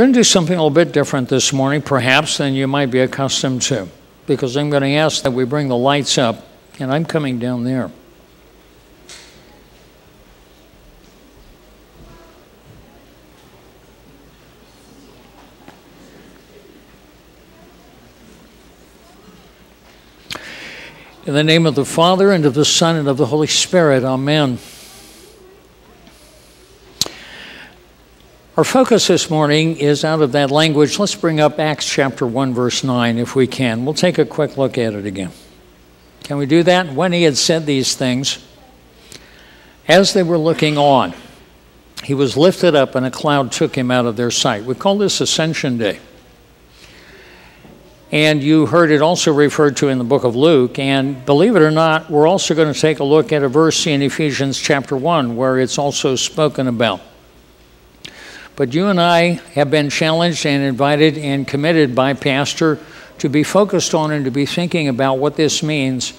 We're going to do something a little bit different this morning, perhaps, than you might be accustomed to, because I'm going to ask that we bring the lights up, and I'm coming down there. In the name of the Father, and of the Son, and of the Holy Spirit, Amen. Our focus this morning is out of that language. Let's bring up Acts chapter 1, verse 9, if we can. We'll take a quick look at it again. Can we do that? When he had said these things, as they were looking on, he was lifted up, and a cloud took him out of their sight. We call this Ascension Day. And you heard it also referred to in the book of Luke. And believe it or not, we're also going to take a look at a verse in Ephesians chapter 1 where it's also spoken about. But you and I have been challenged and invited and committed by Pastor to be focused on and to be thinking about what this means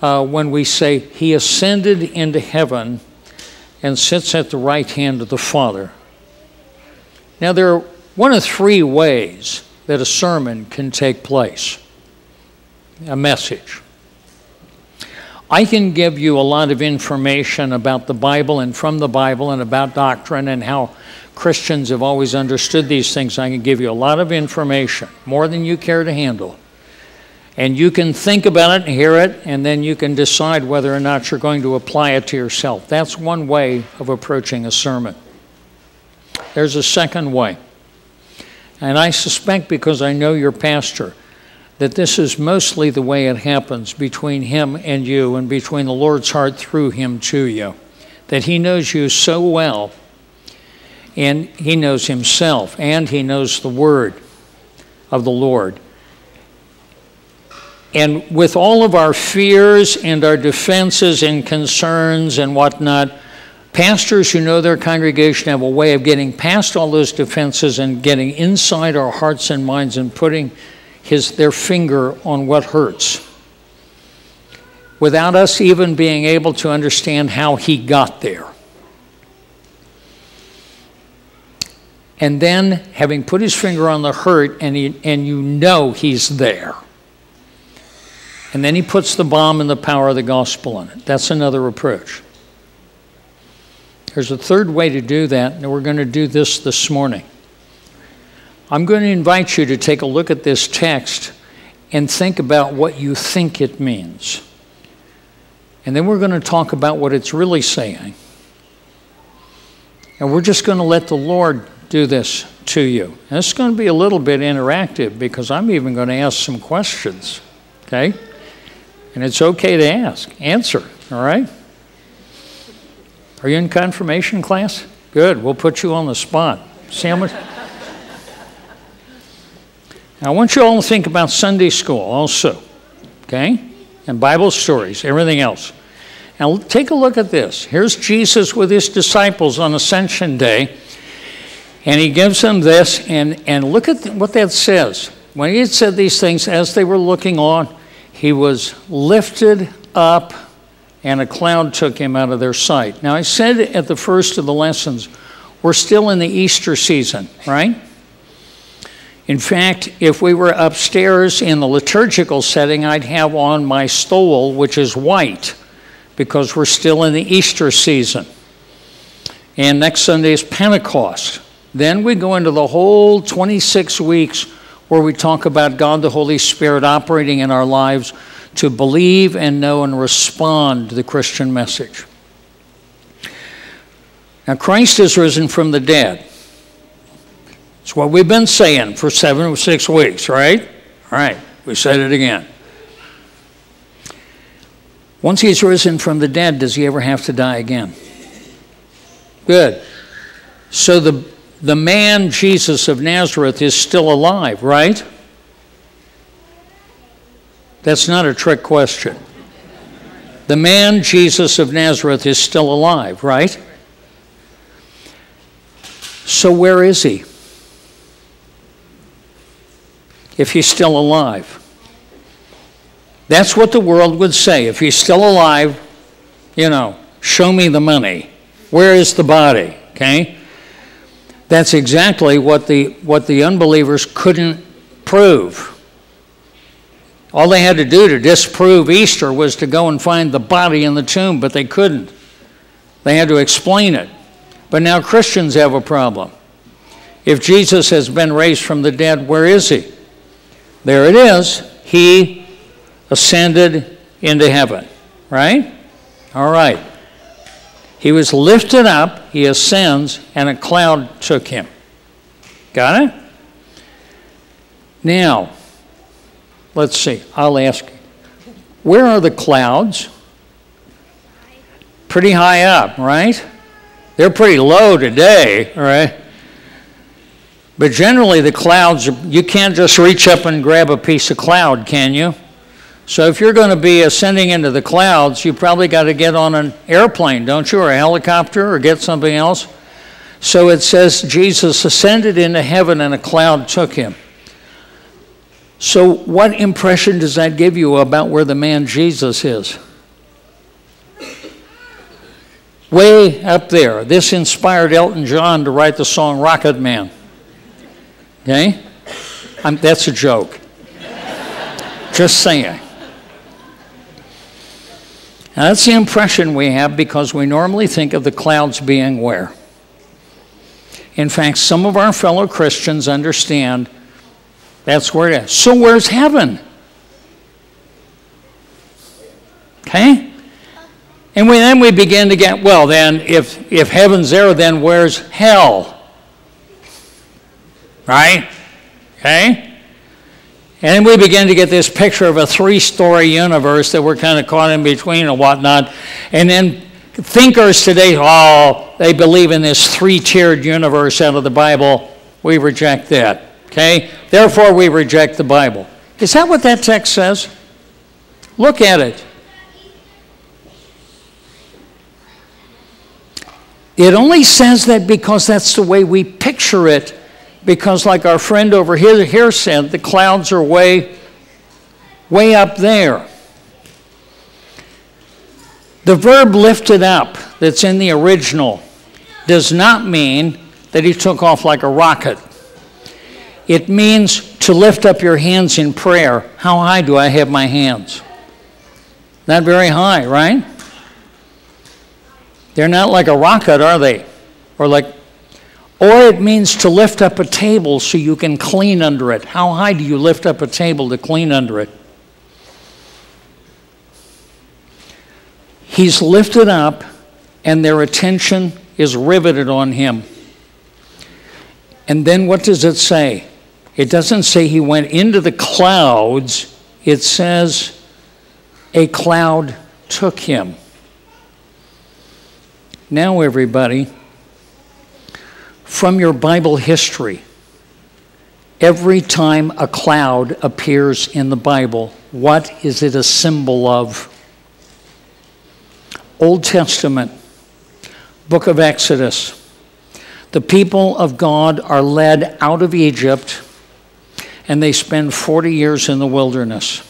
uh, when we say, He ascended into heaven and sits at the right hand of the Father. Now, there are one of three ways that a sermon can take place a message. I can give you a lot of information about the Bible and from the Bible and about doctrine and how Christians have always understood these things. I can give you a lot of information, more than you care to handle. And you can think about it and hear it, and then you can decide whether or not you're going to apply it to yourself. That's one way of approaching a sermon. There's a second way. And I suspect, because I know your pastor, that this is mostly the way it happens between him and you and between the Lord's heart through him to you. That he knows you so well, and he knows himself, and he knows the word of the Lord. And with all of our fears and our defenses and concerns and whatnot, Pastors who know their congregation have a way of getting past all those defenses and getting inside our hearts and minds and putting his, their finger on what hurts without us even being able to understand how he got there. And then, having put his finger on the hurt, and, he, and you know he's there. And then he puts the balm and the power of the gospel in it. That's another approach. There's a third way to do that, and we're going to do this this morning. I'm going to invite you to take a look at this text and think about what you think it means. And then we're going to talk about what it's really saying. And we're just going to let the Lord do this to you. And it's going to be a little bit interactive because I'm even going to ask some questions. Okay? And it's okay to ask, answer, all right? Are you in confirmation class? Good. We'll put you on the spot. Sandwich. Now, I want you all to think about Sunday school also, okay? And Bible stories, everything else. Now, take a look at this. Here's Jesus with his disciples on Ascension Day, and he gives them this, and, and look at what that says. When he had said these things, as they were looking on, he was lifted up and a cloud took him out of their sight. Now, I said at the first of the lessons, we're still in the Easter season, right? In fact, if we were upstairs in the liturgical setting, I'd have on my stole, which is white, because we're still in the Easter season. And next Sunday is Pentecost. Then we go into the whole 26 weeks where we talk about God the Holy Spirit operating in our lives to believe and know and respond to the Christian message. Now, Christ is risen from the dead. It's what we've been saying for seven or six weeks, right? All right, we said it again. Once he's risen from the dead, does he ever have to die again? Good. So the, the man, Jesus of Nazareth, is still alive, right? That's not a trick question. The man, Jesus of Nazareth, is still alive, right? So where is he? If he's still alive. That's what the world would say. If he's still alive, you know, show me the money. Where is the body? Okay? That's exactly what the, what the unbelievers couldn't prove. All they had to do to disprove Easter was to go and find the body in the tomb, but they couldn't. They had to explain it. But now Christians have a problem. If Jesus has been raised from the dead, where is he? There it is. He ascended into heaven, right? All right. He was lifted up, he ascends, and a cloud took him. Got it? Now, let's see. I'll ask where are the clouds? Pretty high up, right? They're pretty low today, right? But generally, the clouds, you can't just reach up and grab a piece of cloud, can you? So if you're going to be ascending into the clouds, you probably got to get on an airplane, don't you, or a helicopter, or get something else. So it says Jesus ascended into heaven and a cloud took him. So, what impression does that give you about where the man Jesus is? Way up there. This inspired Elton John to write the song Rocket Man. Okay? I'm, that's a joke. Just saying. Now, that's the impression we have because we normally think of the clouds being where? In fact, some of our fellow Christians understand that's where it is. So, where's heaven? Okay? And we, then we begin to get, well, then, if, if heaven's there, then where's hell? Right? Okay? And we begin to get this picture of a three story universe that we're kind of caught in between and whatnot. And then thinkers today, oh, they believe in this three tiered universe out of the Bible. We reject that. Okay? Therefore, we reject the Bible. Is that what that text says? Look at it. It only says that because that's the way we picture it because like our friend over here, here said, the clouds are way, way up there. The verb lifted up that's in the original does not mean that he took off like a rocket. It means to lift up your hands in prayer. How high do I have my hands? Not very high, right? They're not like a rocket, are they? Or like or it means to lift up a table so you can clean under it. How high do you lift up a table to clean under it? He's lifted up, and their attention is riveted on him. And then what does it say? It doesn't say he went into the clouds, it says a cloud took him. Now, everybody, from your Bible history. Every time a cloud appears in the Bible, what is it a symbol of? Old Testament, book of Exodus. The people of God are led out of Egypt and they spend 40 years in the wilderness.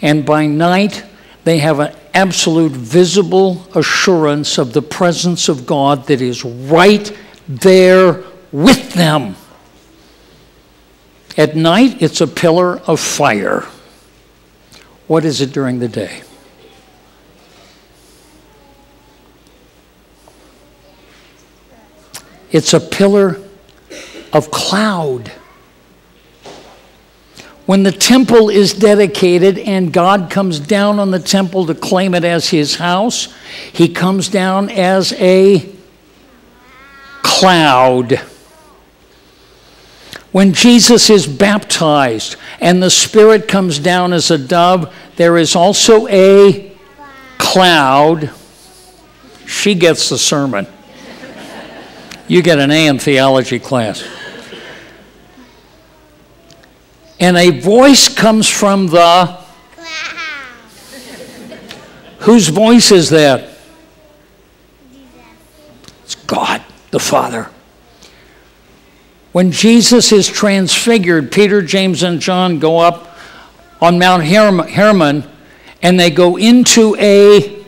And by night, they have an absolute visible assurance of the presence of God that is right there with them. At night, it's a pillar of fire. What is it during the day? It's a pillar of cloud. When the temple is dedicated and God comes down on the temple to claim it as his house, he comes down as a cloud. When Jesus is baptized and the Spirit comes down as a dove, there is also a cloud. She gets the sermon. You get an A in theology class. And a voice comes from the cloud. Whose voice is that? It's God the Father. When Jesus is transfigured, Peter, James, and John go up on Mount Hermon and they go into a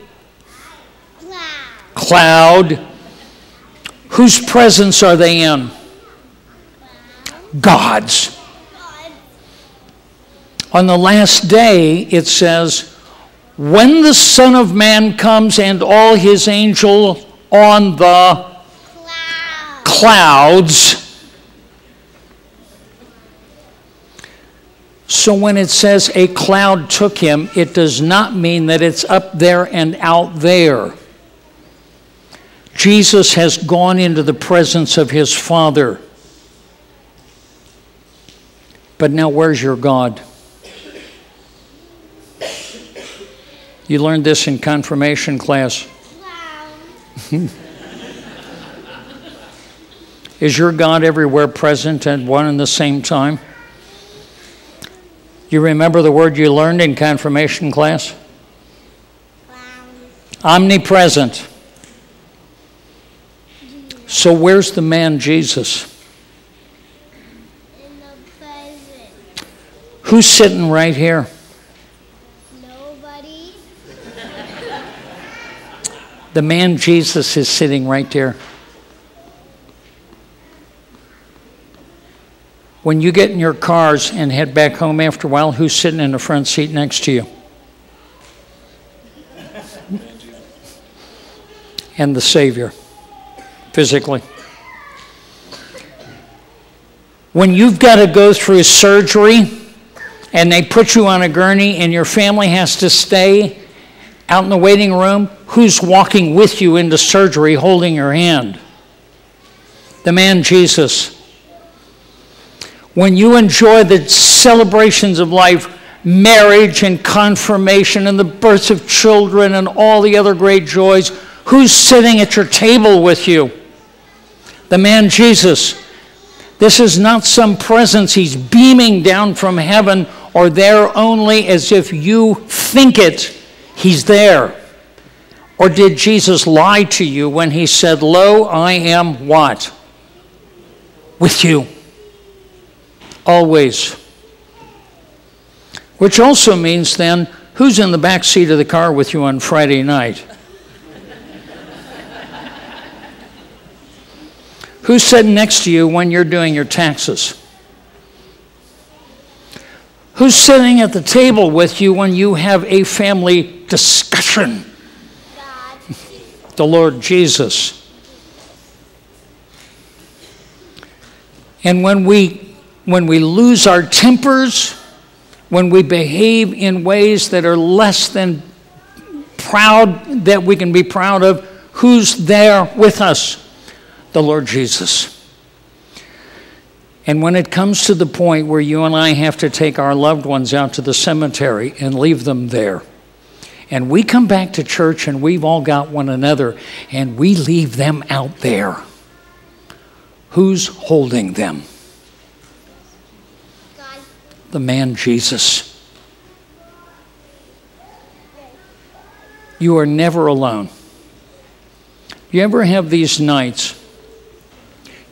cloud. Whose presence are they in? God's. On the last day, it says, when the Son of Man comes and all his angels on the clouds. So when it says a cloud took him, it does not mean that it's up there and out there. Jesus has gone into the presence of his Father. But now, where's your God? You learned this in confirmation class. Wow. Is your God everywhere present at one and the same time? You remember the word you learned in confirmation class? Wow. Omnipresent. So, where's the man Jesus? Who's sitting right here? Nobody. the man Jesus is sitting right there. When you get in your cars and head back home after a while, who's sitting in the front seat next to you? and the Savior, physically. When you've got to go through surgery and they put you on a gurney and your family has to stay out in the waiting room, who's walking with you into surgery holding your hand? The man Jesus when you enjoy the celebrations of life, marriage and confirmation and the births of children and all the other great joys, who's sitting at your table with you? The man Jesus. This is not some presence he's beaming down from heaven or there only as if you think it, he's there. Or did Jesus lie to you when he said, Lo, I am what? With you always. Which also means then, who's in the back seat of the car with you on Friday night? who's sitting next to you when you're doing your taxes? Who's sitting at the table with you when you have a family discussion? the Lord Jesus. And when we when we lose our tempers, when we behave in ways that are less than proud, that we can be proud of, who's there with us? The Lord Jesus. And when it comes to the point where you and I have to take our loved ones out to the cemetery and leave them there, and we come back to church and we've all got one another, and we leave them out there, who's holding them? The man Jesus. You are never alone. You ever have these nights?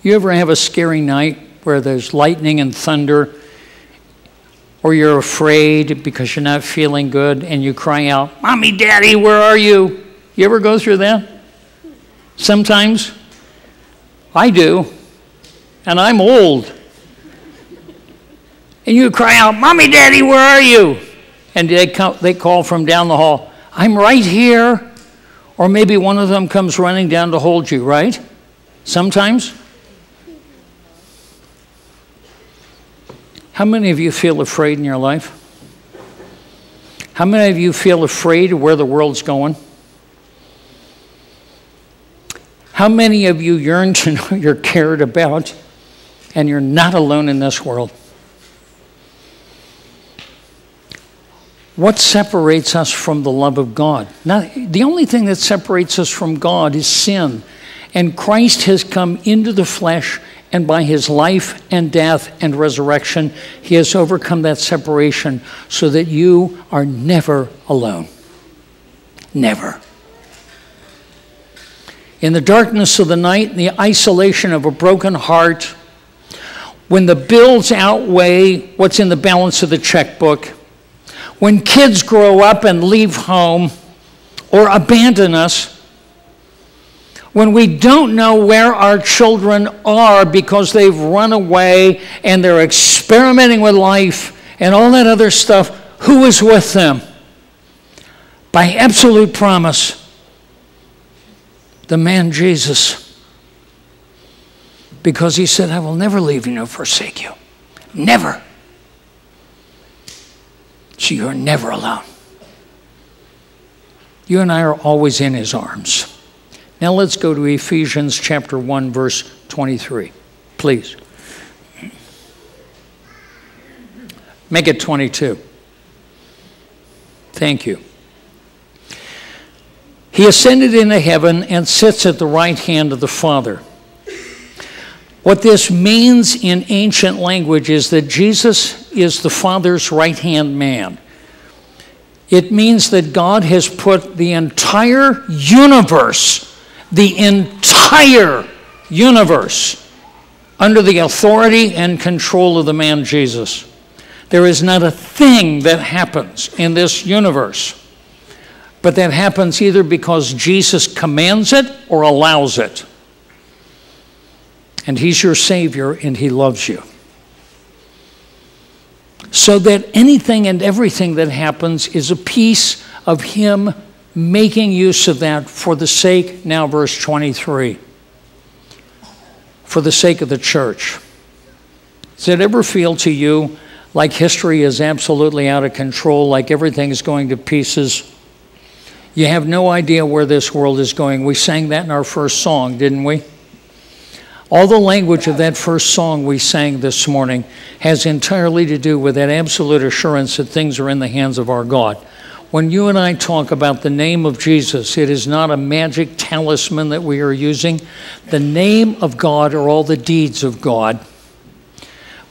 You ever have a scary night where there's lightning and thunder, or you're afraid because you're not feeling good and you cry out, Mommy, Daddy, where are you? You ever go through that? Sometimes. I do. And I'm old and you cry out, Mommy, Daddy, where are you? And they, come, they call from down the hall, I'm right here. Or maybe one of them comes running down to hold you, right? Sometimes. How many of you feel afraid in your life? How many of you feel afraid of where the world's going? How many of you yearn to know you're cared about and you're not alone in this world? What separates us from the love of God? Now, the only thing that separates us from God is sin. And Christ has come into the flesh, and by his life and death and resurrection, he has overcome that separation so that you are never alone. Never. In the darkness of the night, the isolation of a broken heart, when the bills outweigh what's in the balance of the checkbook, when kids grow up and leave home or abandon us, when we don't know where our children are because they've run away and they're experimenting with life and all that other stuff, who is with them? By absolute promise, the man Jesus. Because he said, I will never leave you nor forsake you. Never. So you're never alone. You and I are always in his arms. Now let's go to Ephesians chapter 1 verse 23. Please. Make it 22. Thank you. He ascended into heaven and sits at the right hand of the Father. What this means in ancient language is that Jesus is the Father's right hand man. It means that God has put the entire universe the entire universe under the authority and control of the man Jesus. There is not a thing that happens in this universe, but that happens either because Jesus commands it or allows it. And He's your Savior and He loves you. So that anything and everything that happens is a piece of Him making use of that for the sake, now verse 23, for the sake of the church. Does it ever feel to you like history is absolutely out of control, like everything is going to pieces? You have no idea where this world is going. We sang that in our first song, didn't we? All the language of that first song we sang this morning has entirely to do with that absolute assurance that things are in the hands of our God. When you and I talk about the name of Jesus, it is not a magic talisman that we are using. The name of God are all the deeds of God,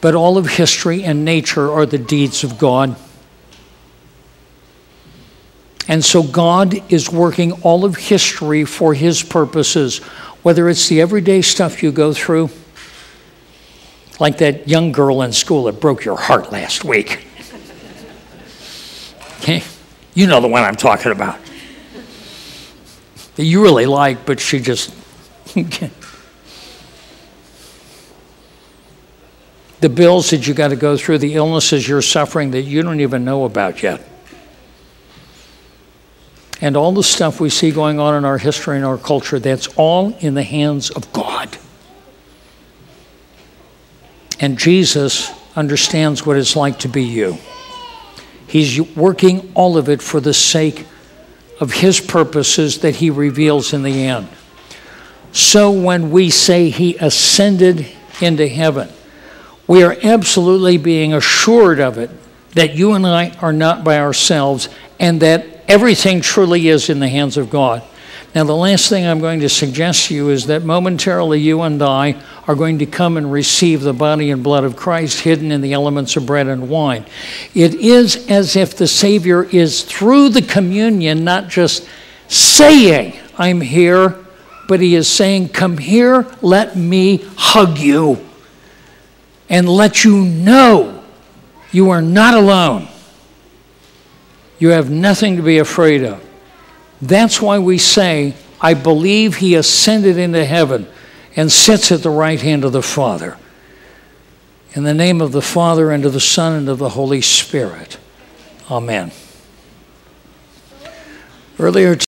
but all of history and nature are the deeds of God. And so God is working all of history for His purposes, whether it's the everyday stuff you go through, like that young girl in school that broke your heart last week. Okay? You know the one I'm talking about. That you really like, but she just. the bills that you got to go through, the illnesses you're suffering that you don't even know about yet. And all the stuff we see going on in our history and our culture, that's all in the hands of God. And Jesus understands what it's like to be you. He's working all of it for the sake of His purposes that He reveals in the end. So when we say He ascended into heaven, we are absolutely being assured of it that you and I are not by ourselves and that everything truly is in the hands of God. Now, the last thing I'm going to suggest to you is that momentarily you and I are going to come and receive the body and blood of Christ hidden in the elements of bread and wine. It is as if the Savior is through the communion, not just saying, I'm here, but He is saying, Come here, let me hug you, and let you know you are not alone. You have nothing to be afraid of. That's why we say, I believe he ascended into heaven and sits at the right hand of the Father. In the name of the Father, and of the Son, and of the Holy Spirit. Amen. Earlier